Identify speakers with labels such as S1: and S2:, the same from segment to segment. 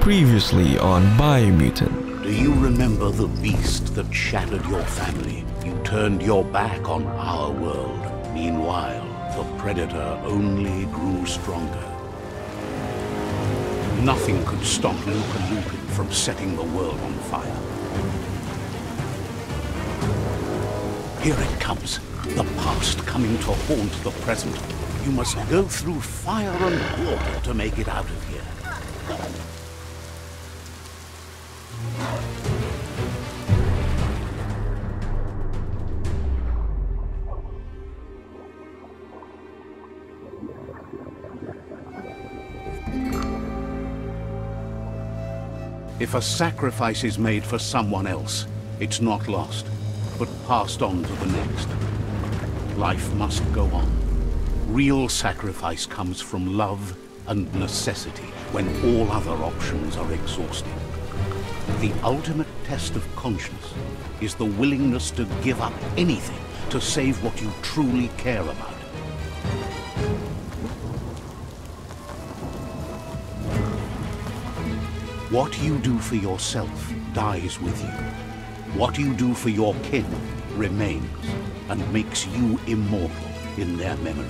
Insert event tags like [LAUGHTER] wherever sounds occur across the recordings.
S1: Previously on Biomutant.
S2: Do you remember the beast that shattered your family? You turned your back on our world. Meanwhile, the Predator only grew stronger. Nothing could stop Lupa Lupin from setting the world on fire. Here it comes. The past coming to haunt the present. You must go through fire and water to make it out of here. If a sacrifice is made for someone else, it's not lost, but passed on to the next. Life must go on. Real sacrifice comes from love and necessity when all other options are exhausted. The ultimate test of conscience is the willingness to give up anything to save what you truly care about. What you do for yourself dies with you. What you do for your kin remains and makes you immortal in their memory.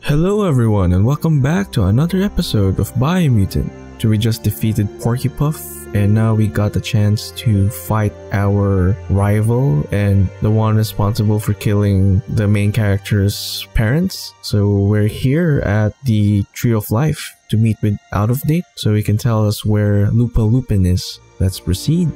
S1: Hello everyone and welcome back to another episode of Biomutant. So we just defeated Porcupine and now we got the chance to fight our rival and the one responsible for killing the main character's parents. So we're here at the Tree of Life to meet with Out of Date so he can tell us where Lupa Lupin is. Let's proceed.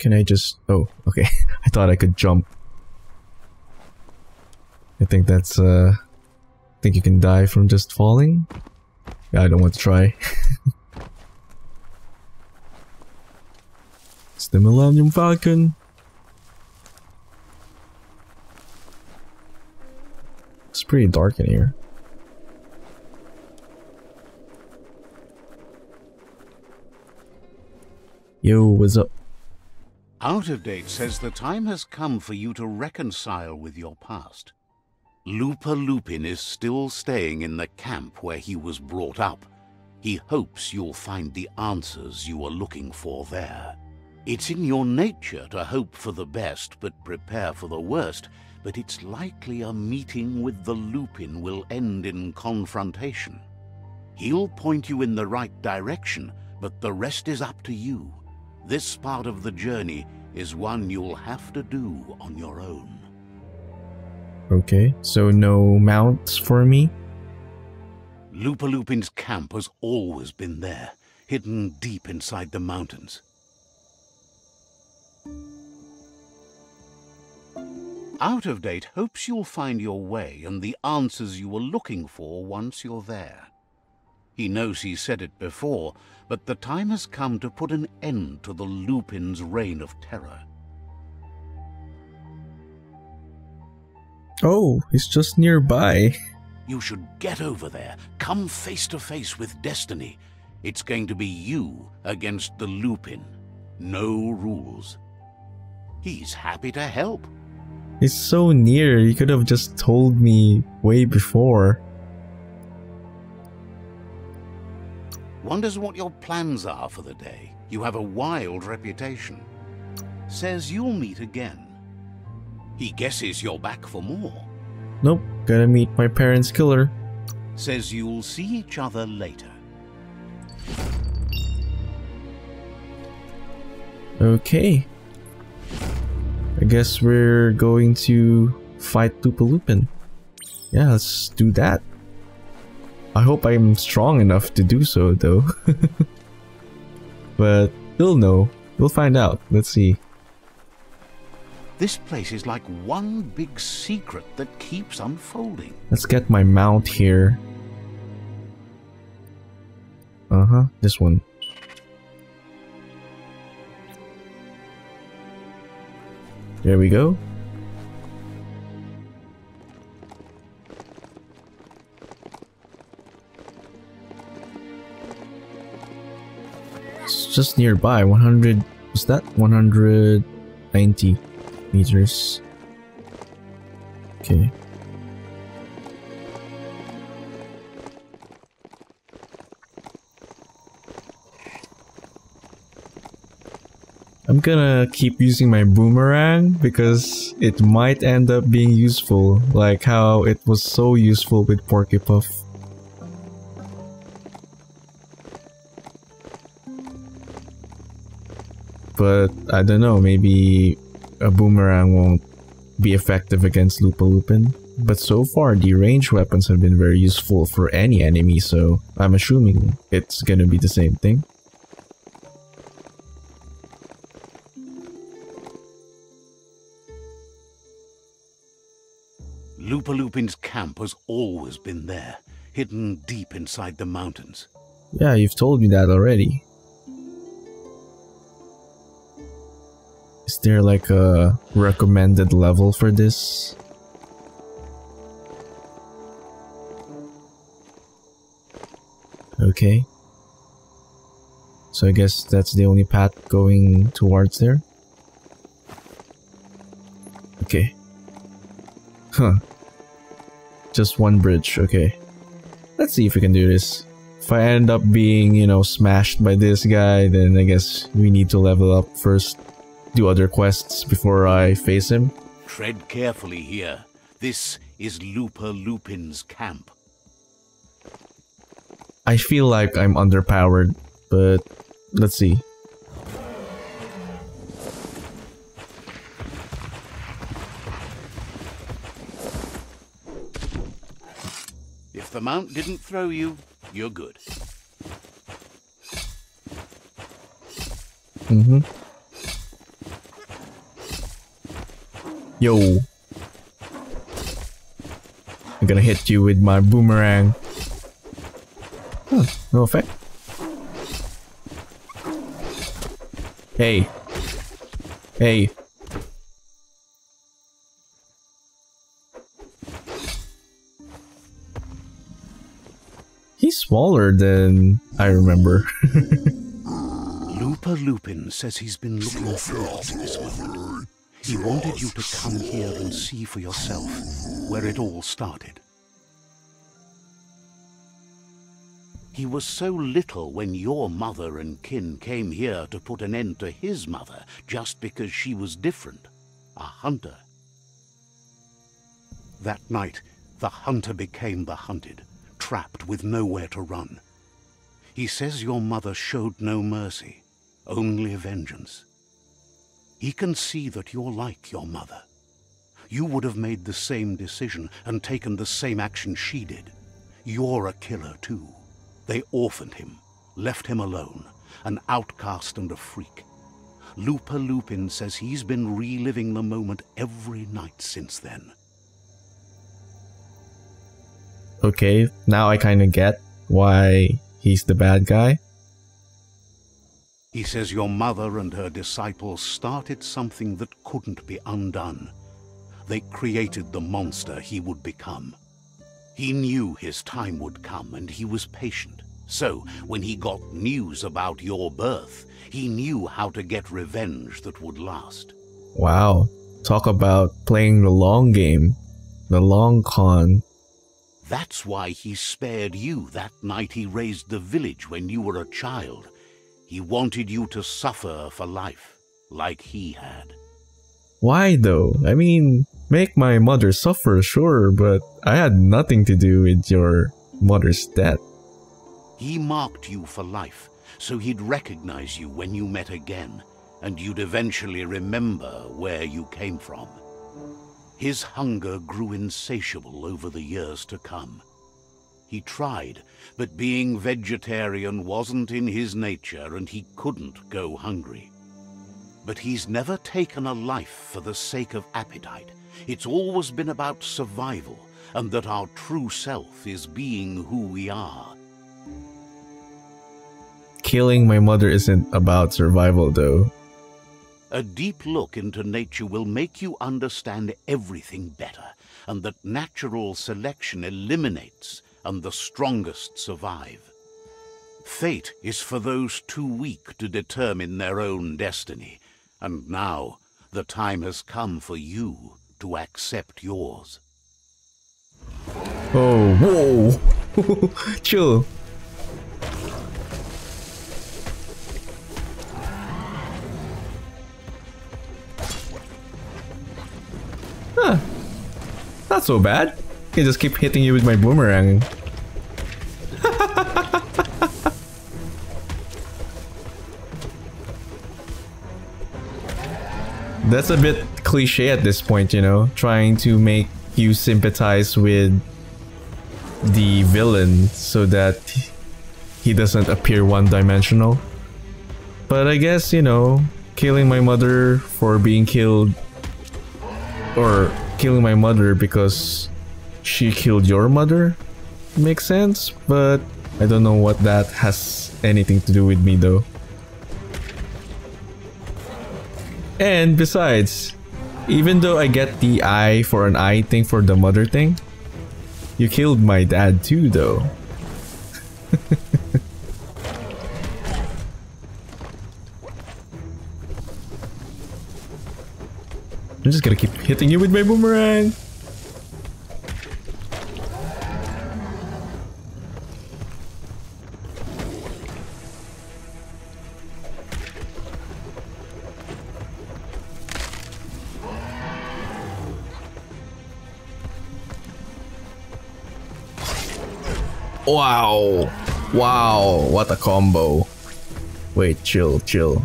S1: Can I just... Oh, okay. [LAUGHS] I thought I could jump. I think that's, uh... I think you can die from just falling? Yeah, I don't want to try. [LAUGHS] it's the Millennium Falcon! It's pretty dark in here. Yo, what's up?
S2: Out of Date says the time has come for you to reconcile with your past. Lupa Lupin is still staying in the camp where he was brought up. He hopes you'll find the answers you are looking for there. It's in your nature to hope for the best but prepare for the worst, but it's likely a meeting with the Lupin will end in confrontation. He'll point you in the right direction, but the rest is up to you. This part of the journey is one you'll have to do on your own.
S1: Okay, so no mounts for me?
S2: Lupa Lupin's camp has always been there, hidden deep inside the mountains. Out of Date hopes you'll find your way and the answers you were looking for once you're there. He knows he said it before, but the time has come to put an end to the Lupin's reign of terror.
S1: Oh, he's just nearby.
S2: You should get over there, come face to face with destiny. It's going to be you against the Lupin. No rules. He's happy to help.
S1: He's so near, he could have just told me way before.
S2: Wonders what your plans are for the day. You have a wild reputation. Says you'll meet again. He guesses you're back for more.
S1: Nope, gotta meet my parents' killer.
S2: Says you'll see each other later.
S1: Okay. I guess we're going to fight Lupa Lupin. Yeah, let's do that. I hope I'm strong enough to do so, though. [LAUGHS] but we'll know. We'll find out. Let's see.
S2: This place is like one big secret that keeps unfolding.
S1: Let's get my mount here. Uh-huh, this one. There we go. It's just nearby, 100... Was that 190? Meters? Okay. I'm gonna keep using my boomerang because it might end up being useful, like how it was so useful with Porky Puff. But I don't know, maybe a boomerang won't be effective against Lupa Lupin. But so far, the ranged weapons have been very useful for any enemy, so I'm assuming it's gonna be the same thing.
S2: Lupa Lupin's camp has always been there, hidden deep inside the mountains.
S1: Yeah, you've told me that already. Is there like a recommended level for this? Okay. So I guess that's the only path going towards there. Okay. Huh. Just one bridge, okay. Let's see if we can do this. If I end up being, you know, smashed by this guy, then I guess we need to level up first. Do other quests before I face him.
S2: Tread carefully here. This is Lupa Lupin's camp.
S1: I feel like I'm underpowered, but let's see.
S2: If the mount didn't throw you, you're good.
S1: Mm-hmm. Yo. I'm gonna hit you with my boomerang. Huh, no effect. Hey. Hey. He's smaller than I remember. [LAUGHS]
S2: Lupa Lupin says he's been looking for this moment. He wanted you to come here and see for yourself where it all started. He was so little when your mother and kin came here to put an end to his mother just because she was different, a hunter. That night, the hunter became the hunted, trapped with nowhere to run. He says your mother showed no mercy, only vengeance. He can see that you're like your mother. You would have made the same decision and taken the same action she did. You're a killer too. They orphaned him, left him alone, an outcast and a freak. Lupa Lupin says he's been reliving the moment every night since then.
S1: Okay, now I kind of get why he's the bad guy.
S2: He says your mother and her disciples started something that couldn't be undone. They created the monster he would become. He knew his time would come and he was patient. So, when he got news about your birth, he knew how to get revenge that would last.
S1: Wow. Talk about playing the long game. The long con.
S2: That's why he spared you that night he razed the village when you were a child. He wanted you to suffer for life, like he had.
S1: Why though? I mean, make my mother suffer, sure, but I had nothing to do with your mother's death.
S2: He marked you for life, so he'd recognize you when you met again, and you'd eventually remember where you came from. His hunger grew insatiable over the years to come. He tried, but being vegetarian wasn't in his nature and he couldn't go hungry. But he's never taken a life for the sake of appetite. It's always been about survival, and that our true self is being who we are.
S1: Killing my mother isn't about survival though.
S2: A deep look into nature will make you understand everything better, and that natural selection eliminates and the strongest survive. Fate is for those too weak to determine their own destiny, and now the time has come for you to accept yours.
S1: Oh, whoa. [LAUGHS] Chill. Huh. Not so bad. Can just keep hitting you with my boomerang. [LAUGHS] That's a bit cliche at this point, you know? Trying to make you sympathize with the villain so that he doesn't appear one-dimensional. But I guess, you know, killing my mother for being killed or killing my mother because she killed your mother makes sense, but I don't know what that has anything to do with me though. And besides, even though I get the eye for an eye thing for the mother thing, you killed my dad too though. [LAUGHS] I'm just gonna keep hitting you with my boomerang. Wow. Wow, what a combo. Wait, chill, chill.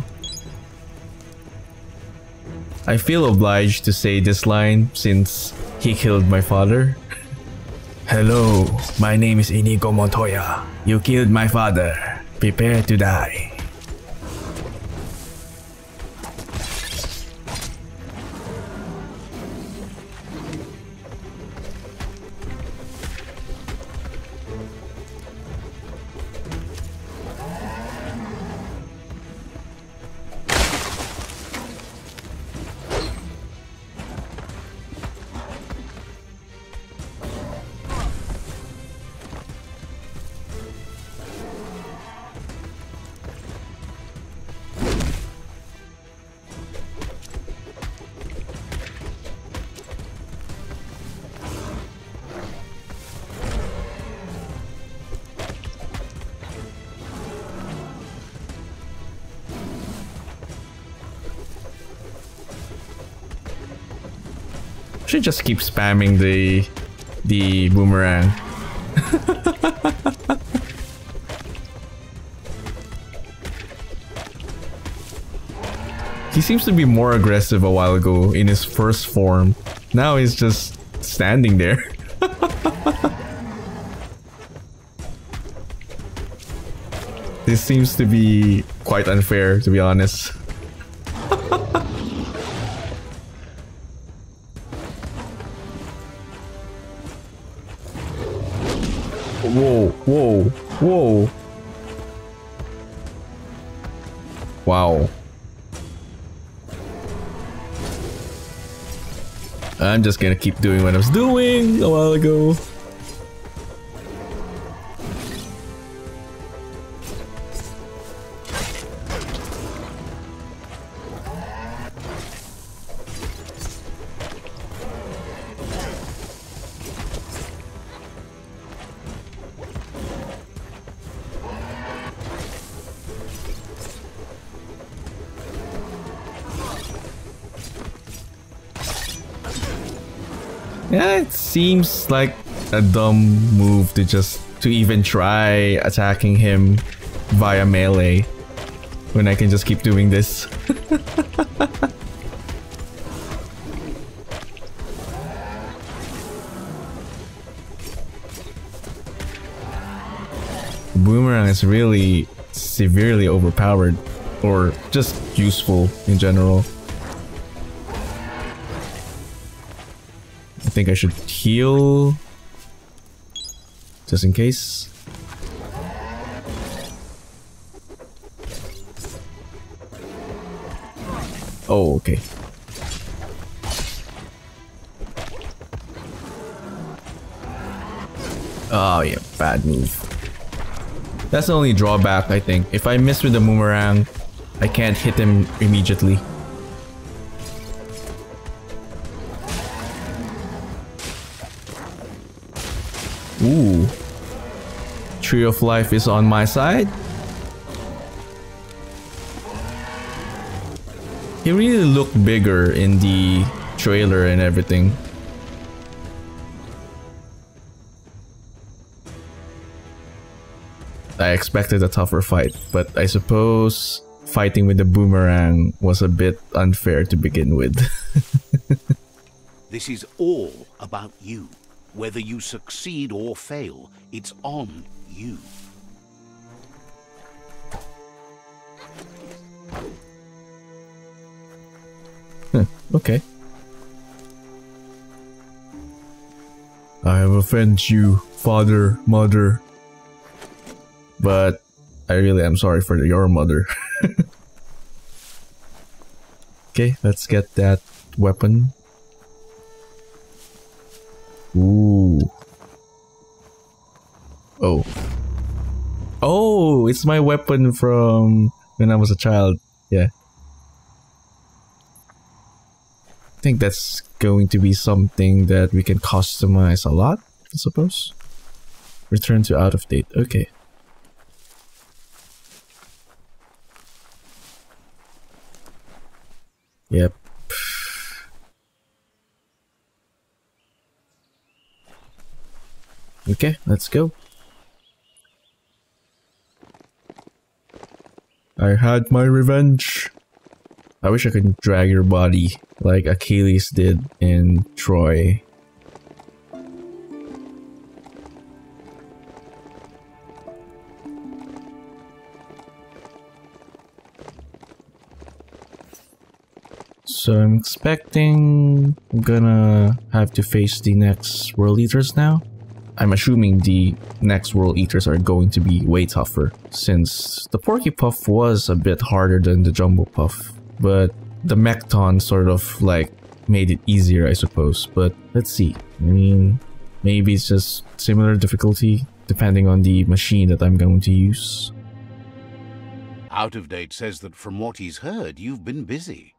S1: I feel obliged to say this line since he killed my father. Hello, my name is Inigo Montoya. You killed my father. Prepare to die. Should just keep spamming the the boomerang. [LAUGHS] he seems to be more aggressive a while ago in his first form. Now he's just standing there. [LAUGHS] this seems to be quite unfair, to be honest. Whoa, whoa, whoa. Wow. I'm just gonna keep doing what I was doing a while ago. Seems like a dumb move to just to even try attacking him via melee when I can just keep doing this. [LAUGHS] Boomerang is really severely overpowered or just useful in general. Think I should heal just in case. Oh, okay. Oh yeah, bad move. That's the only drawback, I think. If I miss with the boomerang, I can't hit him immediately. Tree of Life is on my side. He really looked bigger in the trailer and everything. I expected a tougher fight, but I suppose fighting with the boomerang was a bit unfair to begin with. [LAUGHS]
S2: this is all about you. Whether you succeed or fail, it's on you.
S1: Huh, okay. I have offended you, father, mother. But I really am sorry for your mother. [LAUGHS] okay, let's get that weapon. Ooh. Oh. Oh, it's my weapon from when I was a child. Yeah. I think that's going to be something that we can customize a lot, I suppose. Return to out of date. Okay. Yep. Okay, let's go. I had my revenge. I wish I could drag your body like Achilles did in Troy. So I'm expecting I'm gonna have to face the next World Eaters now. I'm assuming the next World Eaters are going to be way tougher, since the Porky Puff was a bit harder than the Jumbo Puff, but the Mekton sort of like made it easier, I suppose. But let's see. I mean, maybe it's just similar difficulty depending on the machine that I'm going to use.
S2: Out of Date says that from what he's heard, you've been busy.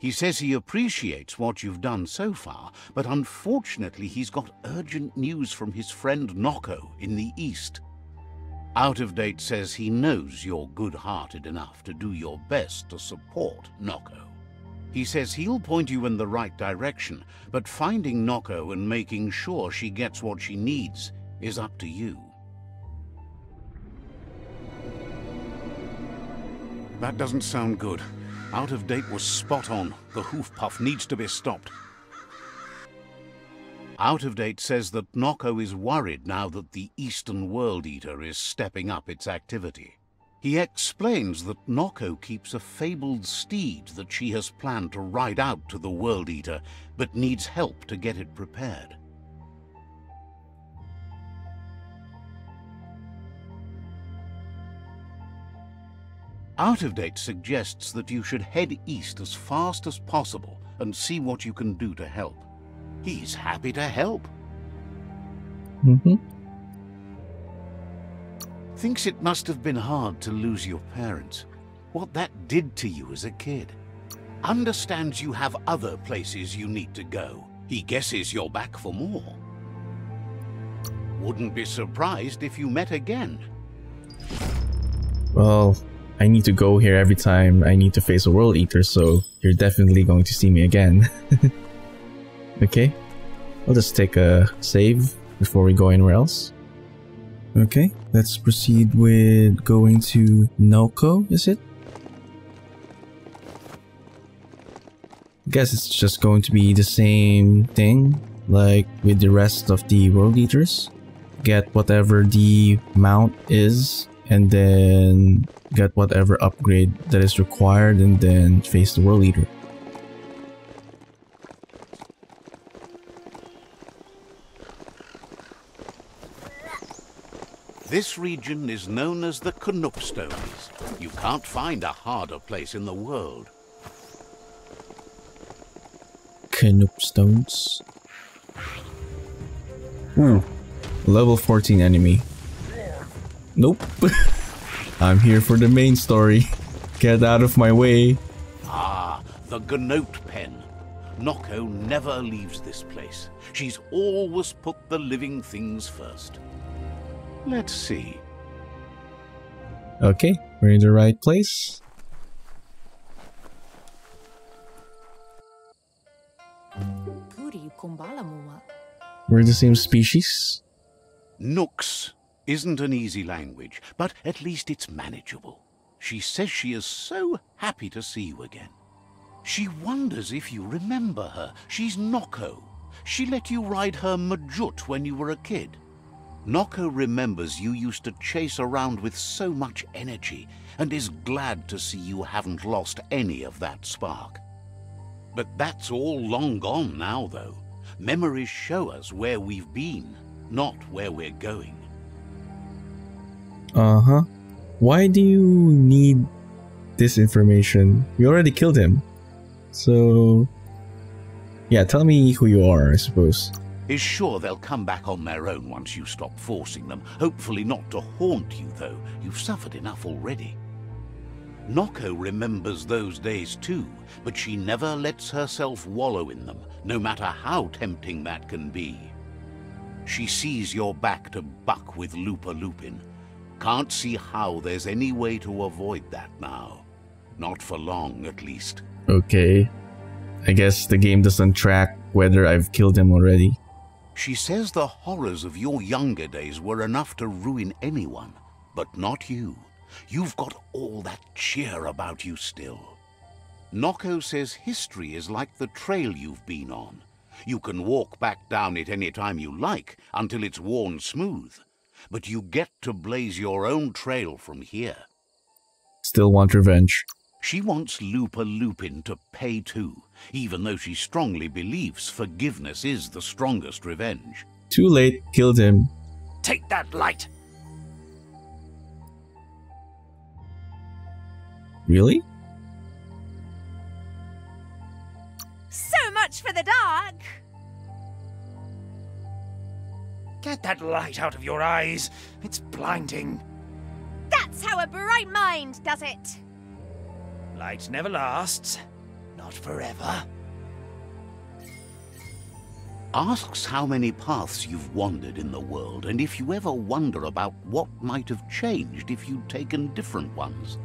S2: He says he appreciates what you've done so far, but unfortunately he's got urgent news from his friend Noko in the east. Out of Date says he knows you're good-hearted enough to do your best to support Noko. He says he'll point you in the right direction, but finding Noko and making sure she gets what she needs is up to you. That doesn't sound good. Out of date was spot on. The hoof puff needs to be stopped. Out of date says that Noko is worried now that the Eastern World Eater is stepping up its activity. He explains that Noko keeps a fabled steed that she has planned to ride out to the World Eater, but needs help to get it prepared. Out of Date suggests that you should head east as fast as possible and see what you can do to help. He's happy to help.
S1: Mm-hmm.
S2: Thinks it must have been hard to lose your parents. What that did to you as a kid. Understands you have other places you need to go. He guesses you're back for more. Wouldn't be surprised if you met again.
S1: Well, I need to go here every time I need to face a World Eater, so you're definitely going to see me again. [LAUGHS] okay, I'll just take a save before we go anywhere else. Okay, let's proceed with going to Noko, is it? I guess it's just going to be the same thing, like with the rest of the World Eaters. Get whatever the mount is, and then get whatever upgrade that is required and then face the world eater.
S2: This region is known as the Knoopstones. You can't find a harder place in the world.
S1: Knoopstones. Hmm. Level 14 enemy. Nope. [LAUGHS] I'm here for the main story. Get out of my way.
S2: Ah, the Gnote pen. Noko never leaves this place. She's always put the living things first. Let's see.
S1: Okay, we're in the right place. We're the same species.
S2: Nooks isn't an easy language, but at least it's manageable. She says she is so happy to see you again. She wonders if you remember her. She's Noko. She let you ride her Mjut when you were a kid. Noko remembers you used to chase around with so much energy and is glad to see you haven't lost any of that spark. But that's all long gone now, though. Memories show us where we've been, not where we're going.
S1: Uh huh. Why do you need this information? We already killed him. So. Yeah, tell me who you are, I suppose.
S2: Is sure they'll come back on their own once you stop forcing them. Hopefully not to haunt you, though. You've suffered enough already. Noko remembers those days too, but she never lets herself wallow in them, no matter how tempting that can be. She sees you're back to buck with Lupa Lupin. Can't see how there's any way to avoid that now. Not for long, at least.
S1: Okay. I guess the game doesn't track whether I've killed him already.
S2: She says the horrors of your younger days were enough to ruin anyone, but not you. You've got all that cheer about you still. Noko says history is like the trail you've been on. You can walk back down it any time you like until it's worn smooth. But you get to blaze your own trail from here.
S1: Still want revenge.
S2: She wants Lupa Lupin to pay too, even though she strongly believes forgiveness is the strongest revenge.
S1: Too late, killed him.
S2: Take that light!
S1: Really?
S3: So much for the dark!
S4: Get that light out of your eyes. It's blinding.
S3: That's how a bright mind does it.
S4: Light never lasts. Not forever.
S2: Asks how many paths you've wandered in the world and if you ever wonder about what might have changed if you'd taken different ones.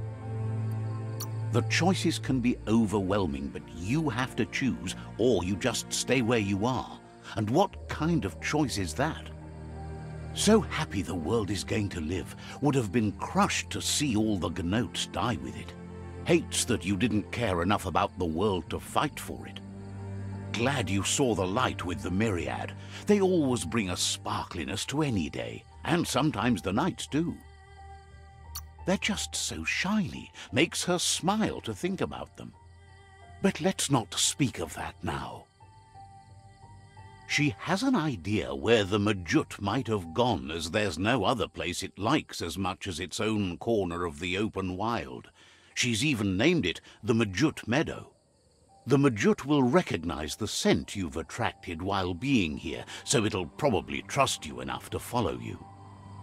S2: The choices can be overwhelming, but you have to choose, or you just stay where you are. And what kind of choice is that? So happy the world is going to live, would have been crushed to see all the Gnotes die with it. Hates that you didn't care enough about the world to fight for it. Glad you saw the light with the Myriad. They always bring a sparkliness to any day, and sometimes the nights too. They're just so shiny, makes her smile to think about them. But let's not speak of that now. She has an idea where the Mjut might have gone, as there's no other place it likes as much as its own corner of the open wild. She's even named it the Mjut Meadow. The Mjut will recognize the scent you've attracted while being here, so it'll probably trust you enough to follow you.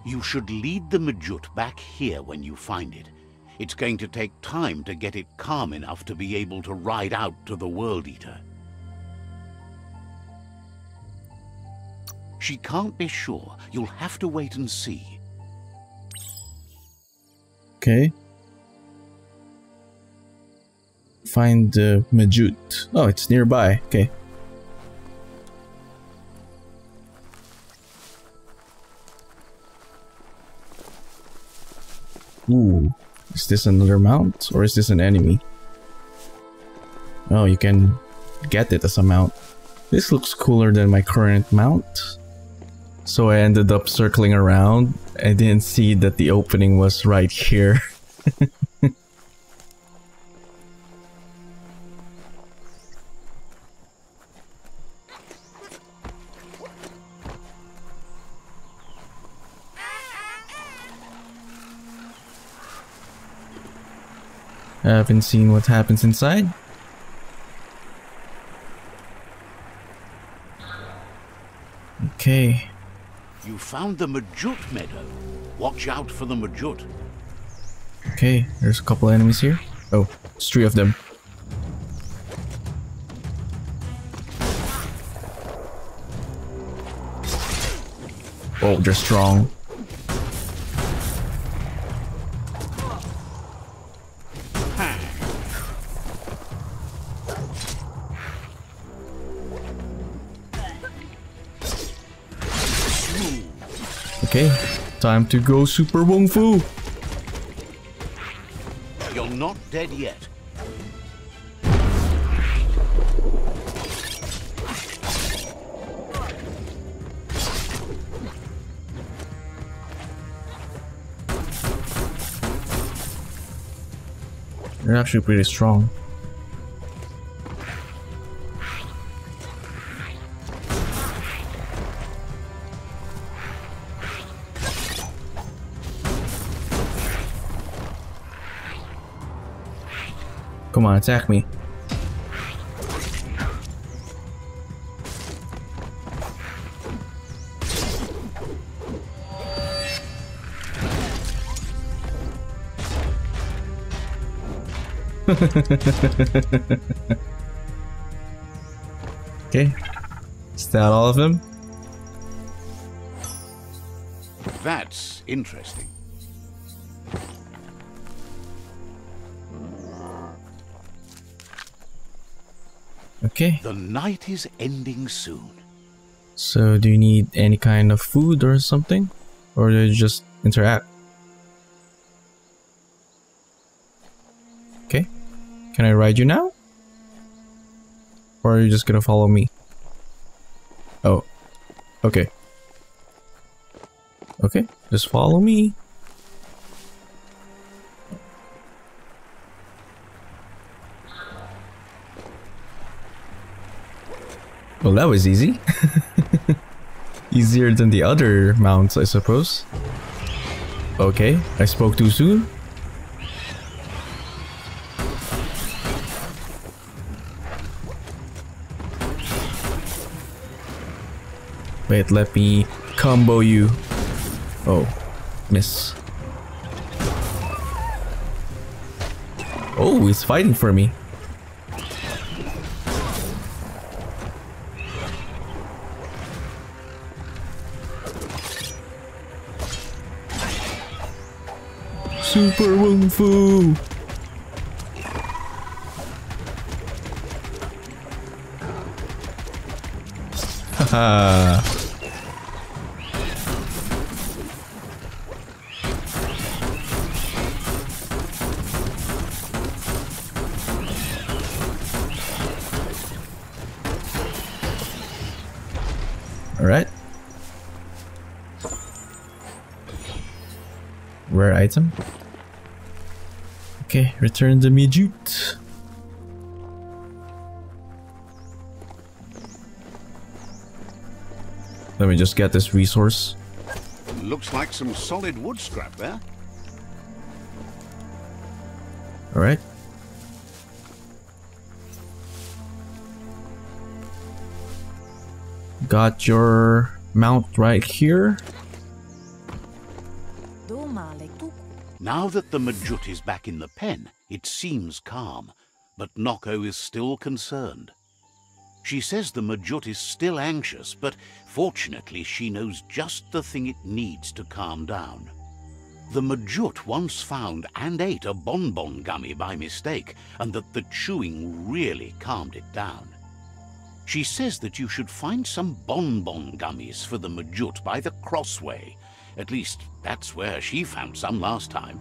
S2: You should lead the Mjut back here when you find it. It's going to take time to get it calm enough to be able to ride out to the World Eater. She can't be sure. You'll have to wait and see.
S1: Okay. Find the Mjut. Oh, it's nearby. Okay. Ooh, is this another mount or is this an enemy? Oh, you can get it as a mount. This looks cooler than my current mount. So I ended up circling around. I didn't see that the opening was right here. [LAUGHS] I haven't seen what happens inside. Okay.
S2: You found the Mjut meadow. Watch out for the Mjut.
S1: Okay, there's a couple enemies here. Oh, it's three of them. Oh, they're strong. Time to go Super Wung Fu.
S2: You're not dead yet.
S1: They're actually pretty strong. On, attack me. [LAUGHS] okay. Is that all of them?
S2: That's interesting.
S1: Okay.
S2: The night is ending soon.
S1: So do you need any kind of food or something? Or do you just interact? Okay. Can I ride you now? Or are you just gonna follow me? Oh. Okay. Okay, just follow me. Well, that was easy. [LAUGHS] Easier than the other mounts, I suppose. Okay, I spoke too soon. Wait, let me combo you. Oh, miss. Oh, he's fighting for me. Super Wung Fu. Haha. [LAUGHS] All right. Rare item. Return the Mjut. Let me just get this resource.
S2: Looks like some solid wood scrap there.
S1: Alright. Got your mount right here.
S2: Now that the Mjut is back in the pen, it seems calm, but Noko is still concerned. She says the Mjut is still anxious, but fortunately she knows just the thing it needs to calm down. The Mjut once found and ate a bonbon gummy by mistake, and that the chewing really calmed it down. She says that you should find some bonbon gummies for the Mjut by the crossway. At least, that's where she found some last time.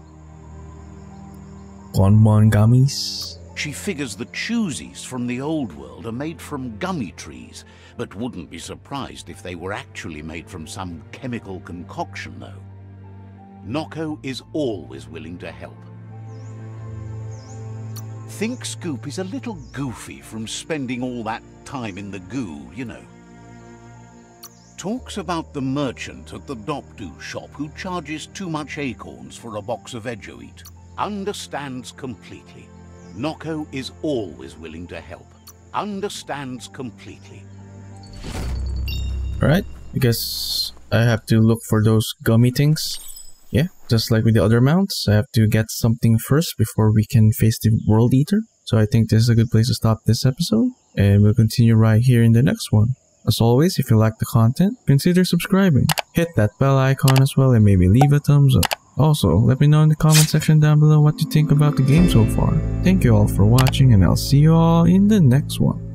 S1: Bonbon gummies.
S2: She figures the choosies from the old world are made from gummy trees, but wouldn't be surprised if they were actually made from some chemical concoction, though. Noko is always willing to help. Think Scoop is a little goofy from spending all that time in the goo, you know. Talks about the merchant at the Dopdu shop who charges too much acorns for a box of Edgewheat. Understands completely. Noko is always willing to help. Understands completely.
S1: Alright, I guess I have to look for those gummy things. Yeah, just like with the other mounts, I have to get something first before we can face the World Eater. So I think this is a good place to stop this episode, and we'll continue right here in the next one. As always, if you like the content, consider subscribing. Hit that bell icon as well and maybe leave a thumbs up. Also, let me know in the comment section down below what you think about the game so far. Thank you all for watching and I'll see you all in the next one.